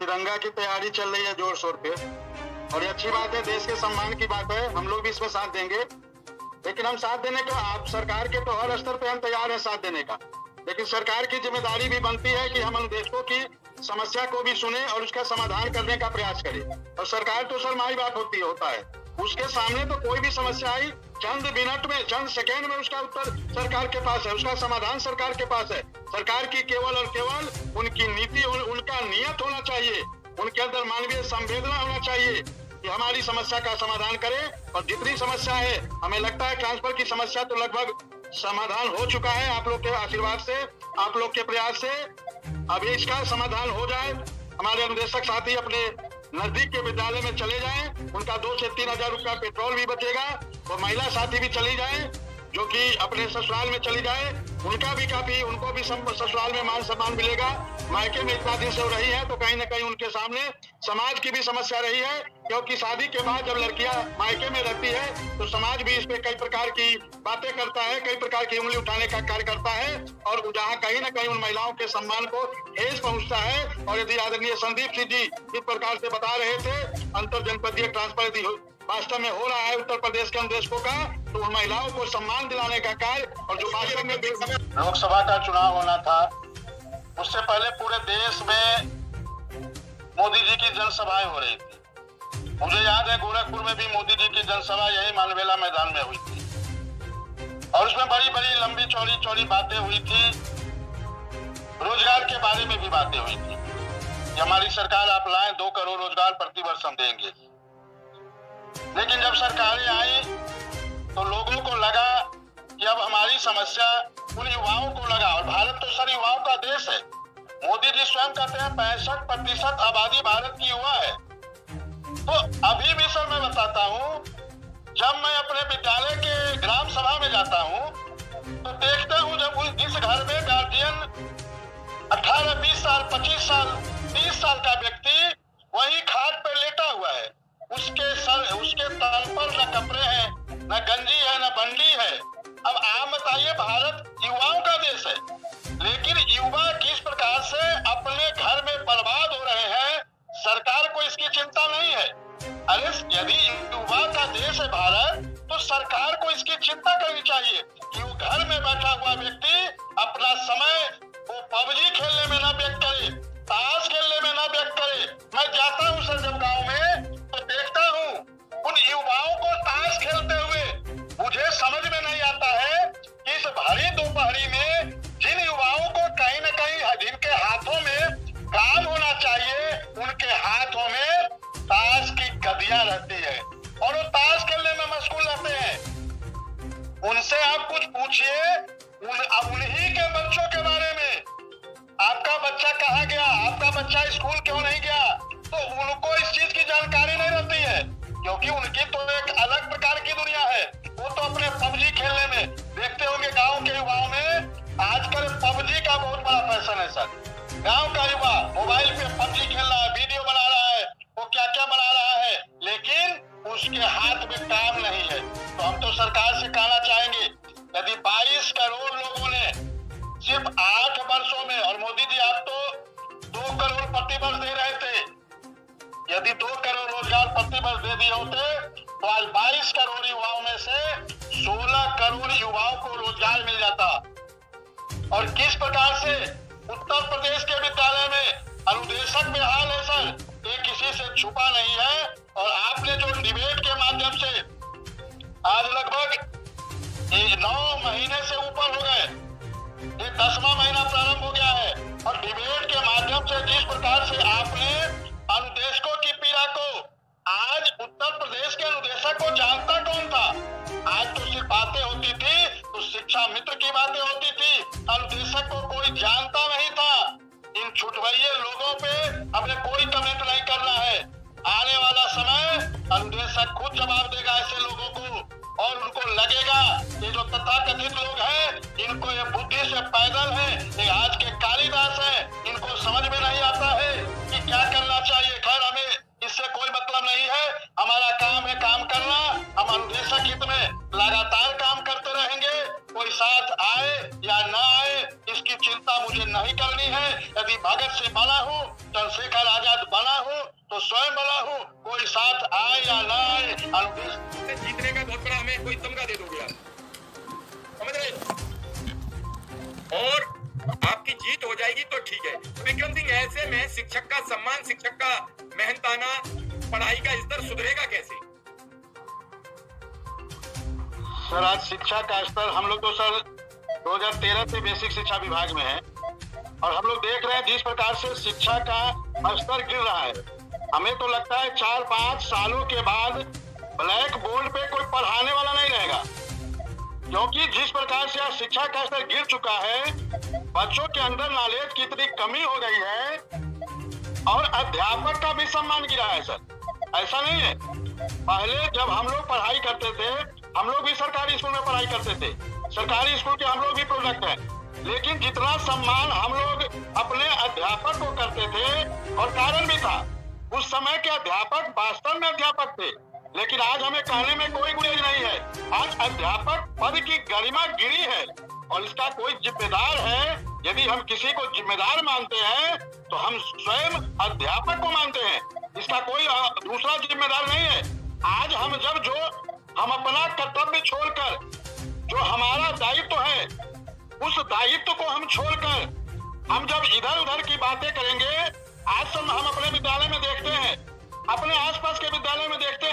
तिरंगा की तैयारी चल रही है ज़ोर शोर पे। और ये अच्छी बात है, देश के सम्मान की बात है। हम लोग भी इसमें साथ देंगे। लेकिन हम साथ देने का, आप सरकार के तो हर स्तर पे हम तैयार हैं साथ देने का। लेकिन सरकार की ज़िम्मेदारी भी बनती है कि हम देशों की समस्या को भी सुने और उसका समाधान करने का प्रयास करें। और सरकार तो सर माई बात होती, होता है। उसके सामने तो कोई भी समस्या आई चंद मिनट में चंद सेकेंड में उसका उत्तर सरकार के पास है उसका समाधान सरकार के पास है। सरकार की केवल और केवल उनकी नीति उन, उनका नियत होना चाहिए। उनके अंदर मानवीय संवेदना होना चाहिए कि हमारी समस्या का समाधान करें और जितनी समस्या है हमें लगता है ट्रांसफ़र की समस्या तो लगभग समाधान हो चुका है आप लोग के आशीर्वाद से आप लोग के प्रयास से। अभी इसका समाधान हो जाए हमारे अनुदेशक साथी अपने नज़दीक के विद्यालय में चले जाएँ, उनका दो से तीन हज़ार रुपया पेट्रोल भी बचेगा और महिला साथी भी चली जाए, जो कि अपने ससुराल में चली जाए। उनका भी काफ़ी, उनको भी ससुराल में मान सम्मान मिलेगा। मायके में इतना दिन से रही है तो कहीं ना कहीं उनके सामने समाज की भी समस्या रही है, क्योंकि शादी के बाद जब लड़कियाँ मायके में रहती है तो समाज भी इस पे कई प्रकार की बातें करता है, कई प्रकार की उंगली उठाने का कार्य करता है, और जहाँ कहीं ना कहीं उन महिलाओं के सम्मान को ठेस पहुँचता है, और यदि आदरणीय संदीप सिंह जी इस प्रकार से बता रहे थे, अंतर जनपदीय ट्रांसफ़र यदि वास्तव में हो रहा है उत्तर प्रदेश के अनुदेशकों का तो उन महिलाओं को सम्मान दिलाने का कार्य और जो वास्तव में लोकसभा का चुनाव होना था। उससे पहले पूरे देश में मोदी जी की जनसभाएँ हो रही थी। मुझे याद है गोरखपुर में भी मोदी जी की जनसभा यही मालवेला मैदान में हुई थी। और उसमें बड़ी बड़ी, लंबी, चौड़ी चौड़ी बातें हुई थी। रोज़गार के बारे में भी बातें हुई थी कि हमारी सरकार आप लाए, दो करोड़ रोज़गार प्रतिवर्ष हम देंगे। लेकिन जब सरकारें आई तो लोगों को लगा कि अब हमारी समस्या उन युवाओं को लगा। और भारत तो सर युवाओं का देश है। मोदी जी स्वयं कहते हैं पैंसठ प्रतिशत आबादी भारत की युवा है। तो अभी भी सर मैं बताता हूँ जब मैं अपने विद्यालय के ग्राम सभा में जाता हूँ तो देखता हूँ जब जिस घर में गार्जियन 18, 20 साल 25 साल 30 साल का व्यक्ति वही खाट पर लेटा हुआ है। न गंजी है, न बंडी है। अब आप बताइए, भारत युवाओं का देश है। लेकिन युवा किस प्रकार से अपने घर में बर्बाद हो रहे हैं, सरकार को इसकी चिंता नहीं है। अरे, यदि युवा का देश है भारत तो सरकार को इसकी चिंता करनी चाहिए कि वो घर में बैठा हुआ व्यक्ति अपना समय वो पबजी खेलने में ना व्यक्त करे, ताश खेलने में ना व्यक्त करे। मैं जाता हूँ, सर दोपहरी में से कहना चाहेंगे। यदि 22 करोड़ लोगों ने सिर्फ़ आठ वर्षों में, और मोदी जी आप तो दो करोड़ प्रति वर्ष दे रहे थे। यदि दो करोड़ रोज़गार प्रति वर्ष दे दिए होते तो आज बाईस करोड़ युवाओं में से सोलह करोड़ युवाओं को रोज़गार मिल जाता। और किस प्रकार से उत्तर प्रदेश के विद्यालय में अनुदेशक में हाल है सर, ये किसी से छुपा नहीं है। और आपने जो डिबेट के माध्यम से आज लगभग नौ महीने से ऊपर हो गए ये दसवां महीना प्रारंभ हो गया है। और डिबेट के माध्यम से जिस प्रकार से आपने अनुदेशकों की पीड़ा को, आज उत्तर प्रदेश के अनुदेशक को जानता कौन था? आज तो सिर्फ़ बातें होती थी तो शिक्षा मित्र की बातें होती थी। अनुदेशक को कोई जानता नहीं था। इन छुटवैये लोगों पे हमें कोई कमेंट नहीं करना है। आने वाला समय अनुदेशक खुद जवाब देगा ऐसे लोगों को, और उनको लगेगा ये जो तथाकथित लोग हैं इनको ये बुद्धि से पैदल है ये आज के कालिदास है इनको समझ में नहीं आता है कि क्या करना चाहिए खैर हमें इससे कोई मतलब नहीं है हमारा काम है काम करना हम अनुदेशक हित में लगातार काम करते रहेंगे कोई साथ आए या ना आए इसकी चिंता मुझे नहीं करनी है यदि भगत सिंह बना हूँ चंद्रशेखर आज़ाद बना हूँ तो स्वयं बना हूँ कोई साथ आए या ना आए अनुदेश जीतने का बहुत बड़ा हमें कोई तमगा दे दोगे आप? समझ रहे और आपकी जीत हो जाएगी तो ठीक है। विक्रम सिंह, ऐसे में शिक्षक का सम्मान, शिक्षक का मेहनताना पढ़ाई का स्तर सुधरेगा कैसे? सर, आज शिक्षा का स्तर हम लोग तो सर 2013 से बेसिक शिक्षा विभाग में है। और हम लोग देख रहे हैं जिस प्रकार से शिक्षा का स्तर गिर रहा है। हमें तो लगता है चार पाँच सालों के बाद ब्लैक बोर्ड पे कोई पढ़ाने वाला क्योंकि जिस प्रकार से आज शिक्षा का स्तर गिर चुका है, बच्चों के अंदर नॉलेज की इतनी कमी हो गई है और अध्यापक का भी सम्मान गिरा है, सर। ऐसा नहीं है। पहले जब हम लोग पढ़ाई करते थे, हम लोग भी सरकारी स्कूल में पढ़ाई करते थे। सरकारी स्कूल के हम लोग भी प्रोडक्ट है। लेकिन जितना सम्मान हम लोग अपने अध्यापक को करते थे, और कारण भी था, उस समय के अध्यापक वास्तव में अध्यापक थे। लेकिन आज हमें कहने में कोई गुरेज नहीं है। आज अध्यापक पद की गरिमा गिरी है और इसका कोई जिम्मेदार है। यदि हम किसी को जिम्मेदार मानते हैं तो हम स्वयं अध्यापक को मानते हैं। इसका कोई दूसरा जिम्मेदार नहीं है। आज हम जब जो, हम अपना कर्तव्य छोड़कर, जो हमारा दायित्व तो है, उस दायित्व तो को हम छोड़कर, हम जब इधर उधर की बातें करेंगे, आज हम अपने विद्यालय में देखते हैं। अपने आसपास के विद्यालय में देखते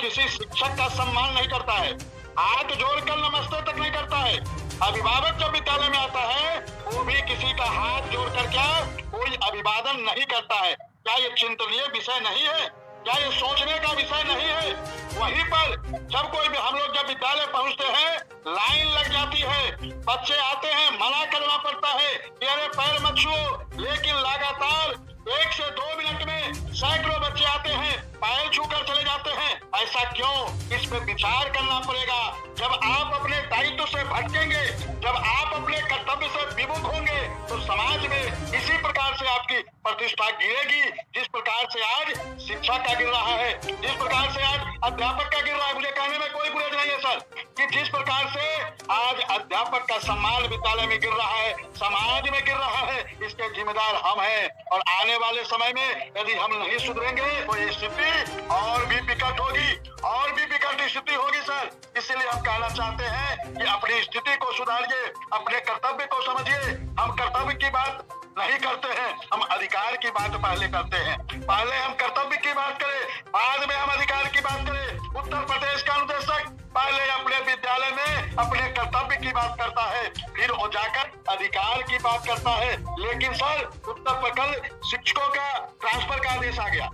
किसी शिक्षक का सम्मान नहीं करता है। हाथ जोड़कर नमस्ते तक नहीं करता है। अभिभावक जब विद्यालय में आता है, वो भी किसी का हाथ जोड़ कर क्या, कोई अभिवादन नहीं करता है। क्या ये चिंतनीय विषय नहीं है? क्या ये सोचने का विषय नहीं है? वहीं पर जब कोई भी हम लोग जब विद्यालय पहुँचते हैं, लाइन लग जाती है। बच्चे आते हैं, मना करना पड़ता है कि अरे पैर मत छुओ, लेकिन लगातार एक से दो मिनट में सैकड़ों बच्चे आते हैं पैर छूकर चले जाते हैं। ऐसा क्यों? इस पे विचार करना पड़ेगा। जब आप अपने दायित्व से भटकेंगे, जब आप अपने कर्तव्य से विमुख होंगे तो समाज में इसी प्रकार से आपकी प्रतिष्ठा गिरेगी, जिस प्रकार से आज शिक्षा का गिर रहा है। जिस प्रकार से आज अध्यापक का गिर रहा है, मुझे कहने में कोई बुराई नहीं है, सर, कि जिस प्रकार से आज अध्यापक का सम्मान विद्यालय में गिर रहा है, समाज में गिर रहा है, इसके जिम्मेदार हम हैं। और आने वाले समय में यदि हम नहीं सुधरेंगे तो ये स्थिति और भी विकट होगी, और भी विकट स्थिति होगी, सर। इसलिए हम कहना चाहते हैं कि अपनी स्थिति को सुधारिए, अपने कर्तव्य को समझिए। हम कर्तव्य की बात नहीं करते हैं। हम अधिकार की बात पहले करते हैं। पहले हम कर्तव्य की बात करें, बाद में हम अधिकार की बात करें। उत्तर प्रदेश का अनुदेशक पहले अपने विद्यालय में अपने कर्तव्य की बात करता है, फिर वो जाकर अधिकार की बात करता है। लेकिन सर, उत्तर प्रखंड शिक्षकों का ट्रांसफ़र का आदेश आ गया।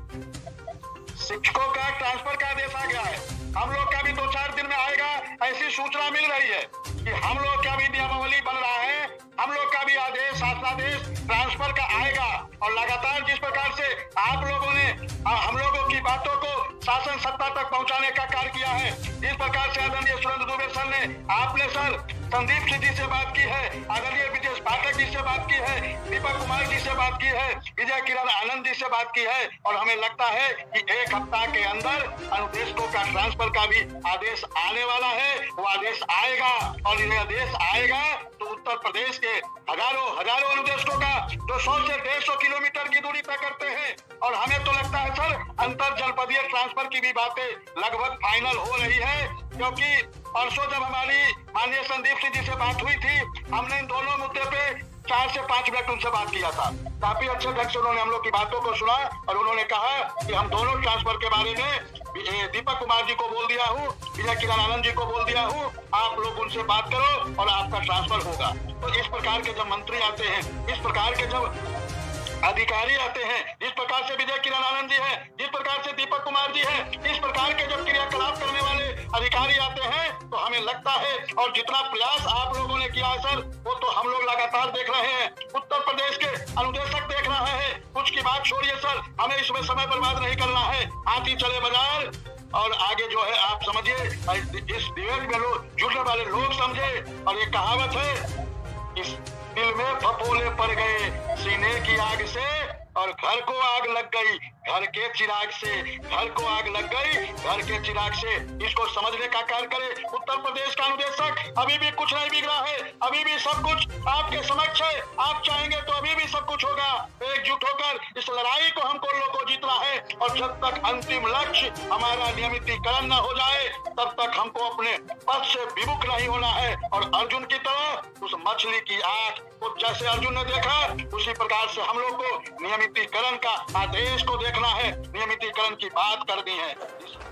शिक्षकों का ट्रांसफ़र का आदेश आ गया है। हम लोग का भी दो चार दिन में आएगा, ऐसी सूचना मिल रही है कि हम लोग का भी नियमावली बन रहा है। हम लोग का भी आदेश, शासनादेश ट्रांसफ़र का आएगा और लगातार जिस प्रकार से आप लोगों ने हम लोगों की बातों को शासन सत्ता तक पहुँचाने का कार्य किया है जिस प्रकार से आदरणीय सुरेंद्र दुबे सर ने, आपने सर संदीप सिंह जी से बात की है, आदरणीय विजय पाठक जी से बात की है, दीपक कुमार जी से बात की है, विजय किरण आनंद जी से बात की है, और हमें लगता है कि एक हफ़्ता के अंदर अनुदेशकों का ट्रांसफ़र का भी आदेश आने वाला है, वो आदेश आएगा, और ये आदेश आएगा तो उत्तर प्रदेश के हज़ारों हज़ारों अनुदेशकों का जो सौ से डेढ़ सौ किलोमीटर की दूरी तय करते हैं। और हमें तो लगता है, सर, अंतर जनपदीय ट्रांसफ़र की भी बातें लगभग फाइनल हो रही है, क्योंकि परसों जब हमारी माननीय संदीप सिंह जी से बात हुई थी, हमने इन दोनों मुद्दे पे चार से पाँच मिनट उनसे बात किया था। काफ़ी अच्छे ढंग से उन्होंने हम लोग की बातों को सुना और उन्होंने कहा कि हम दोनों ट्रांसफ़र के बारे में दीपक कुमार जी को बोल दिया हूँ, विजय किरण आनंद जी को बोल दिया हूँ, आप लोग उनसे बात करो और आपका ट्रांसफ़र होगा। तो इस प्रकार के जब मंत्री आते हैं, इस प्रकार के जब अधिकारी आते हैं, जिस प्रकार से विजय किरण आनंद जी है, जिस प्रकार से दीपक कुमार जी है, इस प्रकार के जब क्रियाकलाप करने वाले अधिकारी आते हैं तो हमें लगता है और जितना प्रयास आप लोगों ने किया है, सर, वो तो हम लोग लगातार देख रहे हैं। उत्तर प्रदेश के अनुदेशक देख रहे हैं। कुछ की बात छोड़िए सर। हमें इसमें समय बर्बाद नहीं करना है। आती चले बाज़ार। और आगे जो है, आप समझिए इस डिबेट में लोग जुड़ने वाले लोग समझे। और ये कहावत है, इस दिल में फपोले पड़ गए। सीने की आग से और घर को आग लग गई। घर के चिराग से घर को आग लग गई। घर के चिराग से इसको समझने का कार्य करे उत्तर प्रदेश का अनुदेशक। अभी भी कुछ नहीं बिगड़ा है। अभी भी सब कुछ आपके समक्ष है। आप चाहेंगे तो अभी भी सब कुछ होगा। एकजुट होकर इस लड़ाई को हमको लोग को जीतना है। और जब तक अंतिम लक्ष्य हमारा नियमितीकरण न हो जाए, तब तक हमको अपने पद से विमुख नहीं होना है। और अर्जुन की तरह उस मछली की आँख को जैसे अर्जुन ने देखा, उसी प्रकार से हम लोग को नियमितीकरण का आदेश को देखना है। नियमितीकरण की बात करनी है।